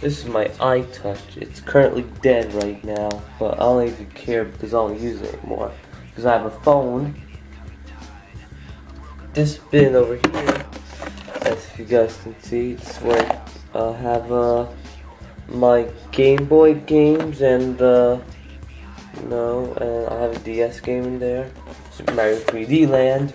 This is my iTouch. It's currently dead right now, but I don't even care because I don't use it anymore. Because I have a phone. This bin over here, as you guys can see, it's where I have uh, my Game Boy games and uh, no, and I have a DS game in there. Super Mario 3D Land.